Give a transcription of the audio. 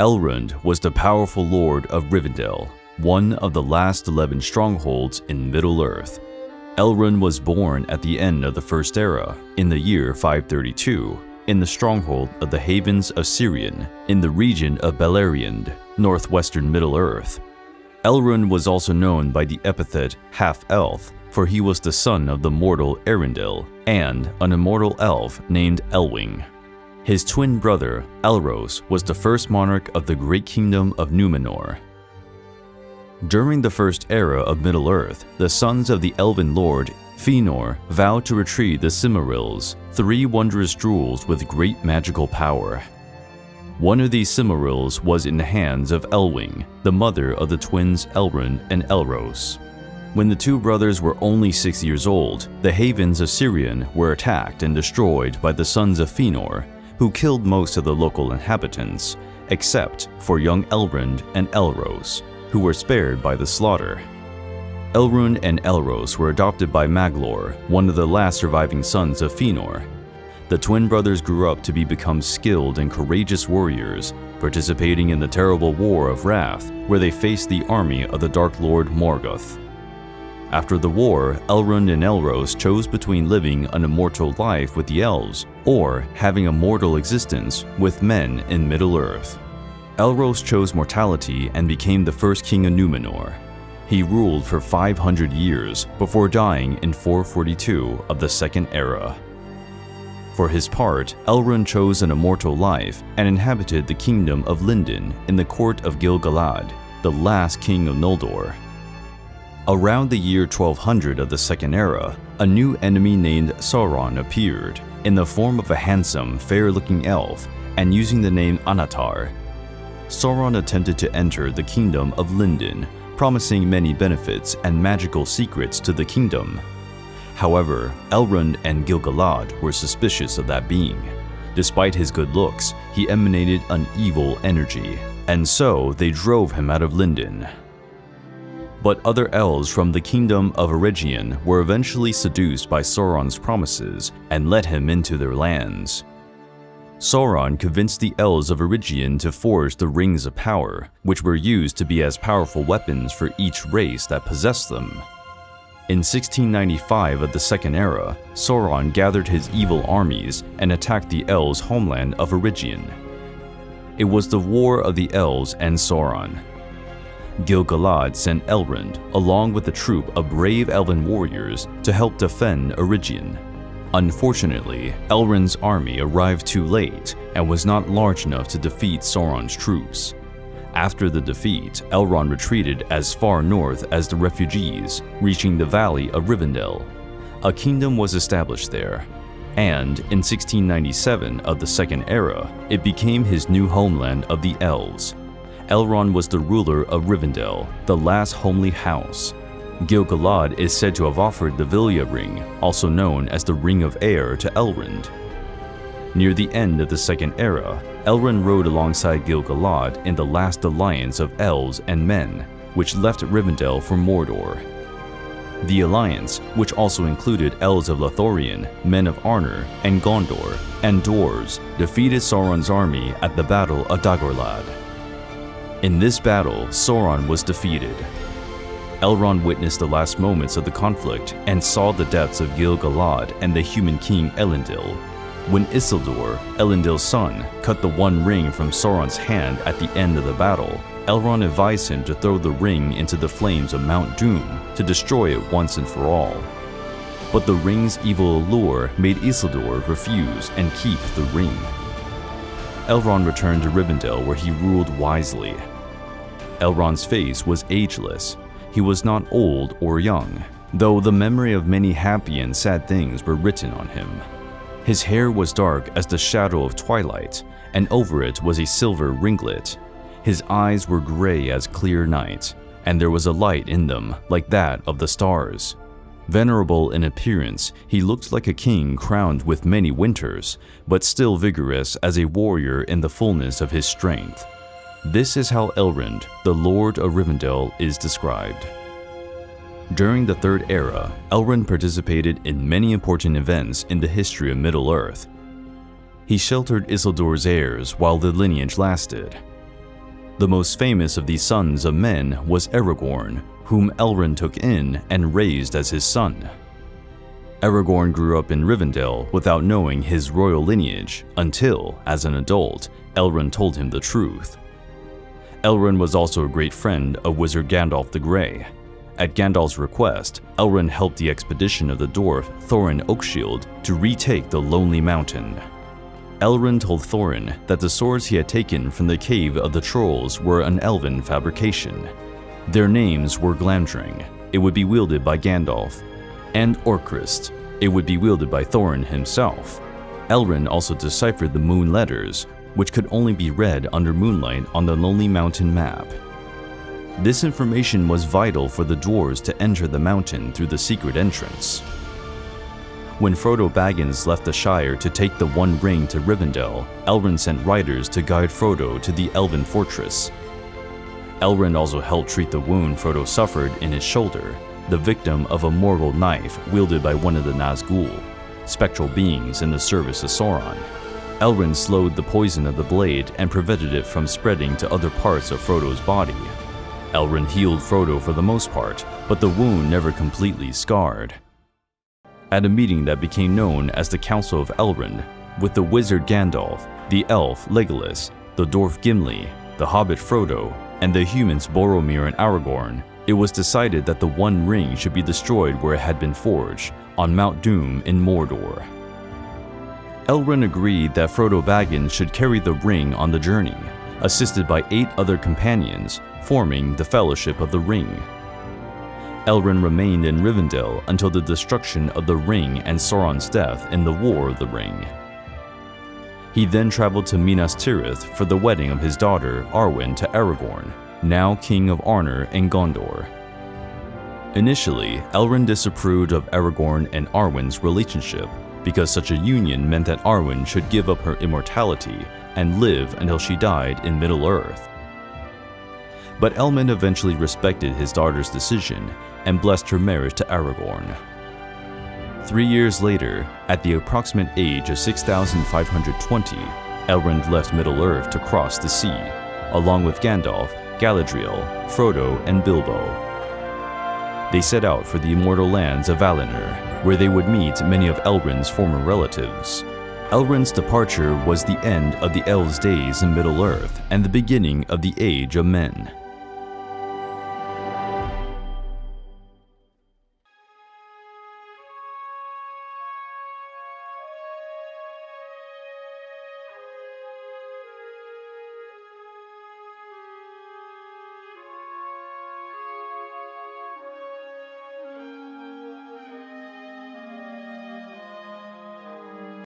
Elrond was the powerful lord of Rivendell, one of the last 11 strongholds in Middle-earth. Elrond was born at the end of the First Era, in the year 532, in the stronghold of the Havens of Sirion, in the region of Beleriand, northwestern Middle-earth. Elrond was also known by the epithet Half-Elf, for he was the son of the mortal Eärendil and an immortal elf named Elwing. His twin brother, Elros, was the first monarch of the great kingdom of Numenor. During the first era of Middle-earth, the sons of the elven lord Fëanor vowed to retrieve the Silmarils, three wondrous jewels with great magical power. One of these Silmarils was in the hands of Elwing, the mother of the twins Elrond and Elros. When the two brothers were only six years old, the Havens of Sirion were attacked and destroyed by the sons of Fëanor, who killed most of the local inhabitants, except for young Elrond and Elros, who were spared by the slaughter. Elrond and Elros were adopted by Maglor, one of the last surviving sons of Fëanor. The twin brothers grew up to be become skilled and courageous warriors, participating in the terrible War of Wrath, where they faced the army of the Dark Lord Morgoth. After the war, Elrond and Elros chose between living an immortal life with the elves or having a mortal existence with men in Middle-earth. Elros chose mortality and became the first king of Numenor. He ruled for 500 years before dying in 442 of the Second Era. For his part, Elrond chose an immortal life and inhabited the kingdom of Lindon in the court of Gil-galad, the last king of Noldor. Around the year 1200 of the Second Era, a new enemy named Sauron appeared, in the form of a handsome, fair-looking elf, and using the name Annatar. Sauron attempted to enter the kingdom of Lindon, promising many benefits and magical secrets to the kingdom. However, Elrond and Gil-galad were suspicious of that being. Despite his good looks, he emanated an evil energy, and so they drove him out of Lindon. But other elves from the kingdom of Eregion were eventually seduced by Sauron's promises and let him into their lands. Sauron convinced the elves of Eregion to forge the Rings of Power, which were used to be as powerful weapons for each race that possessed them. In 1695 of the Second Era, Sauron gathered his evil armies and attacked the elves' homeland of Eregion. It was the War of the Elves and Sauron, Gil-galad sent Elrond, along with a troop of brave elven warriors, to help defend Eregion. Unfortunately, Elrond's army arrived too late and was not large enough to defeat Sauron's troops. After the defeat, Elrond retreated as far north as the refugees, reaching the valley of Rivendell. A kingdom was established there, and in 1697 of the Second Era, it became his new homeland of the Elves, Elrond was the ruler of Rivendell, the last homely house. Gil-galad is said to have offered the Vilya ring, also known as the Ring of Air, to Elrond. Near the end of the Second Era, Elrond rode alongside Gil-galad in the last alliance of elves and men, which left Rivendell for Mordor. The alliance, which also included elves of Lothlorien, men of Arnor, and Gondor, and dwarves, defeated Sauron's army at the Battle of Dagorlad. In this battle, Sauron was defeated. Elrond witnessed the last moments of the conflict and saw the deaths of Gil-galad and the human king Elendil. When Isildur, Elendil's son, cut the One Ring from Sauron's hand at the end of the battle, Elrond advised him to throw the ring into the flames of Mount Doom to destroy it once and for all. But the ring's evil allure made Isildur refuse and keep the ring. Elrond returned to Rivendell where he ruled wisely, Elrond's face was ageless. He was not old or young, though the memory of many happy and sad things were written on him. His hair was dark as the shadow of twilight, and over it was a silver ringlet. His eyes were gray as clear night, and there was a light in them like that of the stars. Venerable in appearance, he looked like a king crowned with many winters, but still vigorous as a warrior in the fullness of his strength. This is how Elrond, the Lord of Rivendell, is described. During the Third Era, Elrond participated in many important events in the history of Middle-earth. He sheltered Isildur's heirs while the lineage lasted. The most famous of these sons of men was Aragorn, whom Elrond took in and raised as his son. Aragorn grew up in Rivendell without knowing his royal lineage until, as an adult, Elrond told him the truth. Elrond was also a great friend of wizard Gandalf the Grey. At Gandalf's request, Elrond helped the expedition of the dwarf Thorin Oakenshield to retake the Lonely Mountain. Elrond told Thorin that the swords he had taken from the Cave of the Trolls were an elven fabrication. Their names were Glamdring, it would be wielded by Gandalf, and Orcrist, it would be wielded by Thorin himself. Elrond also deciphered the moon letters, which could only be read under moonlight on the Lonely Mountain map. This information was vital for the dwarves to enter the mountain through the secret entrance. When Frodo Baggins left the Shire to take the One Ring to Rivendell, Elrond sent riders to guide Frodo to the Elven fortress. Elrond also helped treat the wound Frodo suffered in his shoulder, the victim of a Morgul knife wielded by one of the Nazgul, spectral beings in the service of Sauron. Elrond slowed the poison of the blade and prevented it from spreading to other parts of Frodo's body. Elrond healed Frodo for the most part, but the wound never completely scarred. At a meeting that became known as the Council of Elrond, with the wizard Gandalf, the elf Legolas, the dwarf Gimli, the hobbit Frodo, and the humans Boromir and Aragorn, it was decided that the One Ring should be destroyed where it had been forged, on Mount Doom in Mordor. Elrond agreed that Frodo Baggins should carry the ring on the journey, assisted by eight other companions, forming the Fellowship of the Ring. Elrond remained in Rivendell until the destruction of the Ring and Sauron's death in the War of the Ring. He then traveled to Minas Tirith for the wedding of his daughter Arwen to Aragorn, now King of Arnor and Gondor. Initially, Elrond disapproved of Aragorn and Arwen's relationship because such a union meant that Arwen should give up her immortality and live until she died in Middle-earth. But Elrond eventually respected his daughter's decision and blessed her marriage to Aragorn. Three years later, at the approximate age of 6,520, Elrond left Middle-earth to cross the sea, along with Gandalf, Galadriel, Frodo, and Bilbo. They set out for the immortal lands of Valinor, where they would meet many of Elrond's former relatives. Elrond's departure was the end of the elves' days in Middle-earth and the beginning of the Age of Men.